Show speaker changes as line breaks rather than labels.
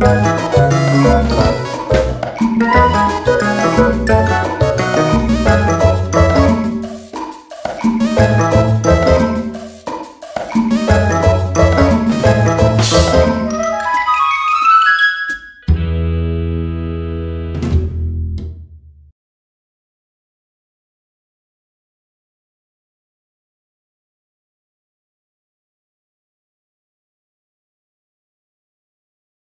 Thank